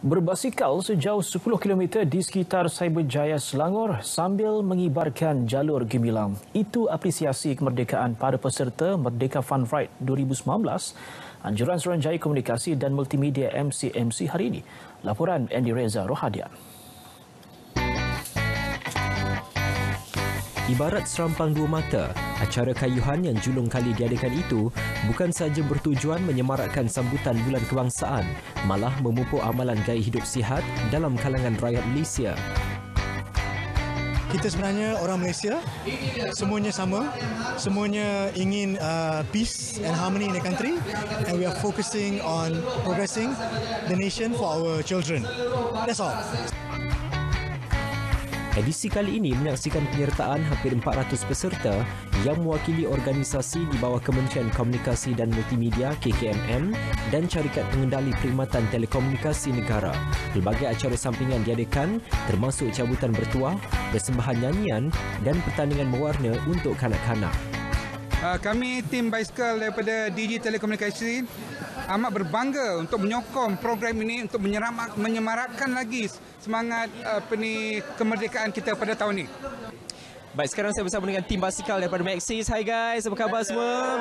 Berbasikal sejauh 10 km di sekitar Cyberjaya Selangor sambil mengibarkan jalur gemilang. Itu apresiasi kemerdekaan para peserta Merdeka Fun Ride 2019 Anjuran Suruhanjaya Komunikasi dan Multimedia MCMC hari ini. Laporan Andy Reza Rohadian. Ibarat serampang dua mata, acara kayuhan yang julung kali diadakan itu bukan sahaja bertujuan menyemarakkan sambutan bulan kebangsaan, malah memupuk amalan gaya hidup sihat dalam kalangan rakyat Malaysia. Kita sebenarnya orang Malaysia, semuanya sama, semuanya ingin uh, peace and harmony in the country and we are focusing on progressing the nation for our children. That's all. Edisi kali ini menyaksikan penyertaan hampir 400 peserta yang mewakili organisasi di bawah Kementerian Komunikasi dan Multimedia KKMM dan Syarikat Pengendali Perkhidmatan Telekomunikasi Negara. Pelbagai acara sampingan diadakan termasuk cabutan bertuah, persembahan nyanyian dan pertandingan mewarna untuk kanak-kanak. Uh, kami tim basikal daripada DG Telekomunikasi amat berbangga untuk menyokong program ini untuk menyemarakkan lagi semangat uh, peni kemerdekaan kita pada tahun ini. Baik, sekarang saya bersama dengan tim basikal daripada Maxis. Hai guys, apa khabar semua?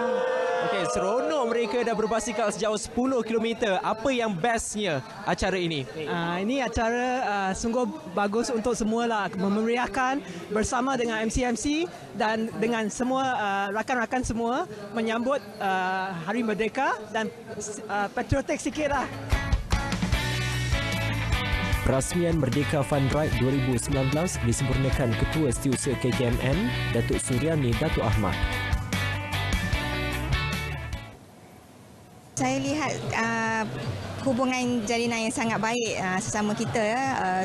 Okey, seronok mereka dah berbasikal sejauh 10 km. Apa yang bestnya acara ini? Uh, ini acara uh, sungguh bagus untuk semua lah memeriahkan bersama dengan MCMC dan dengan semua uh, rakan-rakan semua menyambut uh, Hari Merdeka dan uh, patriotik sikit lah. Perasmian Merdeka Fun Ride 2019 disempurnakan Ketua Setiausaha KKMN, Datuk Suryani Datuk Ahmad. Saya lihat uh, hubungan jalinan yang sangat baik uh, sesama kita uh,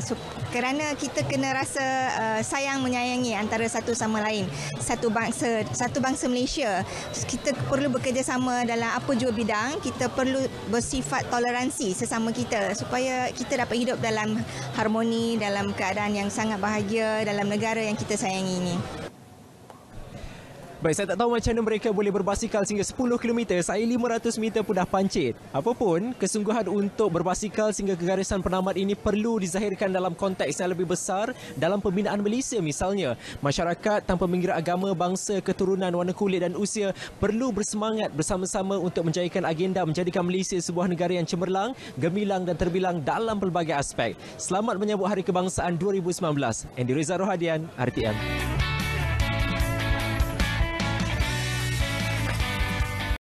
kerana kita kena rasa uh, sayang menyayangi antara satu sama lain. Satu bangsa satu bangsa Malaysia. Kita perlu bekerjasama dalam apa jua bidang. Kita perlu bersifat toleransi sesama kita supaya kita dapat hidup dalam harmoni dalam keadaan yang sangat bahagia dalam negara yang kita sayangi ini Baik, saya tak tahu macam mana mereka boleh berbasikal sehingga 10 km. Saya 500 meter pun dah pancit. Apapun, kesungguhan untuk berbasikal sehingga ke garisan penamat ini perlu dizahirkan dalam konteks yang lebih besar dalam pembinaan Malaysia misalnya. Masyarakat tanpa mengira agama, bangsa, keturunan, warna kulit dan usia perlu bersemangat bersama-sama untuk menjayakan agenda menjadikan Malaysia sebuah negara yang cemerlang, gemilang dan terbilang dalam pelbagai aspek. Selamat menyambut Hari Kebangsaan 2019. Andy Reza Rohadian, RTM.